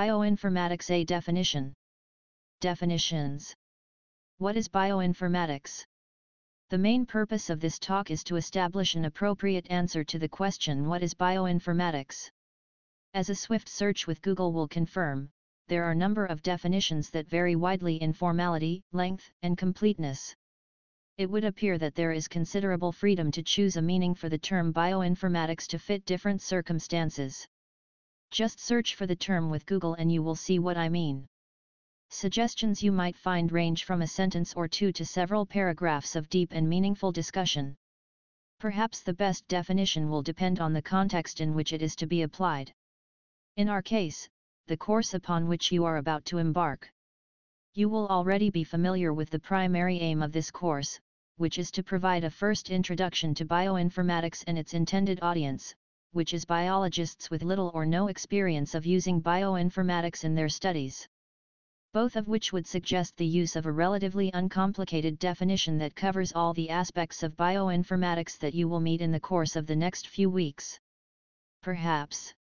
Bioinformatics A definition. Definitions. What is bioinformatics? The main purpose of this talk is to establish an appropriate answer to the question what is bioinformatics? As a swift search with Google will confirm, there are a number of definitions that vary widely in formality, length, and completeness. It would appear that there is considerable freedom to choose a meaning for the term bioinformatics to fit different circumstances. Just search for the term with Google and you will see what I mean. Suggestions you might find range from a sentence or two to several paragraphs of deep and meaningful discussion. Perhaps the best definition will depend on the context in which it is to be applied. In our case, the course upon which you are about to embark. You will already be familiar with the primary aim of this course, which is to provide a first introduction to bioinformatics and its intended audience, which is biologists with little or no experience of using bioinformatics in their studies both of which would suggest the use of a relatively uncomplicated definition that covers all the aspects of bioinformatics that you will meet in the course of the next few weeks. Perhaps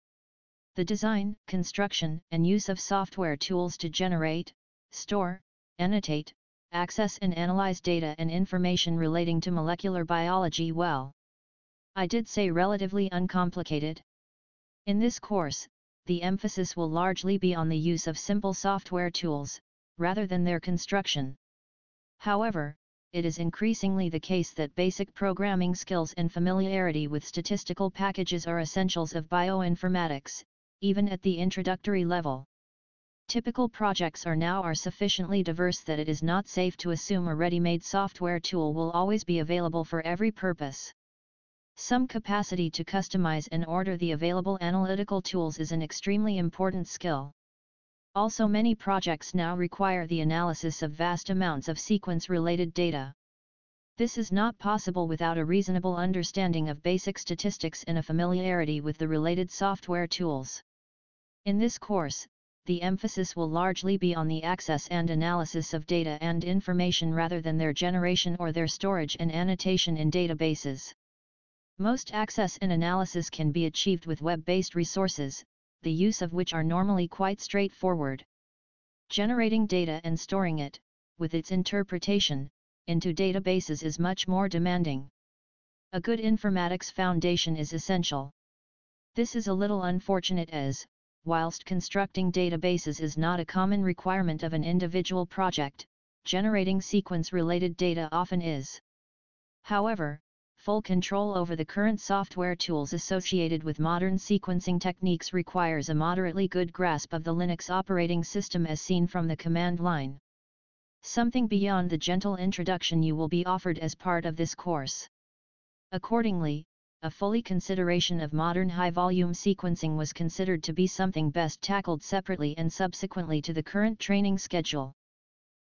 the design, construction, and use of software tools to generate, store, annotate, access and analyze data and information relating to molecular biology well. I did say relatively uncomplicated. In this course, the emphasis will largely be on the use of simple software tools, rather than their construction. However, it is increasingly the case that basic programming skills and familiarity with statistical packages are essentials of bioinformatics, even at the introductory level. Typical projects are now are sufficiently diverse that it is not safe to assume a ready-made software tool will always be available for every purpose. Some capacity to customize and order the available analytical tools is an extremely important skill. Also many projects now require the analysis of vast amounts of sequence-related data. This is not possible without a reasonable understanding of basic statistics and a familiarity with the related software tools. In this course, the emphasis will largely be on the access and analysis of data and information rather than their generation or their storage and annotation in databases. Most access and analysis can be achieved with web-based resources, the use of which are normally quite straightforward. Generating data and storing it, with its interpretation, into databases is much more demanding. A good informatics foundation is essential. This is a little unfortunate as, whilst constructing databases is not a common requirement of an individual project, generating sequence-related data often is. However, full control over the current software tools associated with modern sequencing techniques requires a moderately good grasp of the Linux operating system as seen from the command line. Something beyond the gentle introduction you will be offered as part of this course. Accordingly, a fully consideration of modern high-volume sequencing was considered to be something best tackled separately and subsequently to the current training schedule.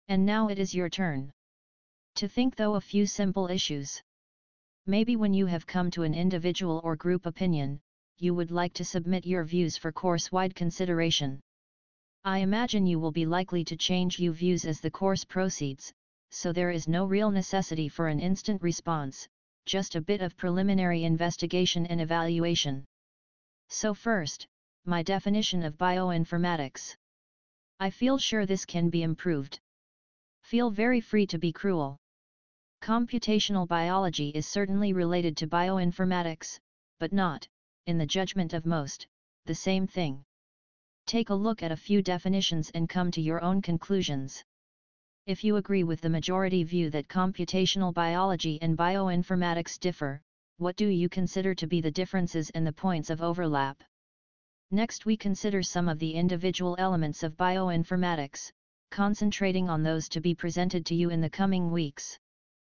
And now it is your turn. To think though a few simple issues. Maybe when you have come to an individual or group opinion, you would like to submit your views for course-wide consideration. I imagine you will be likely to change your views as the course proceeds, so there is no real necessity for an instant response, just a bit of preliminary investigation and evaluation. So first, my definition of bioinformatics. I feel sure this can be improved. Feel very free to be cruel. Computational biology is certainly related to bioinformatics, but not, in the judgment of most, the same thing. Take a look at a few definitions and come to your own conclusions. If you agree with the majority view that computational biology and bioinformatics differ, what do you consider to be the differences and the points of overlap? Next we consider some of the individual elements of bioinformatics, concentrating on those to be presented to you in the coming weeks.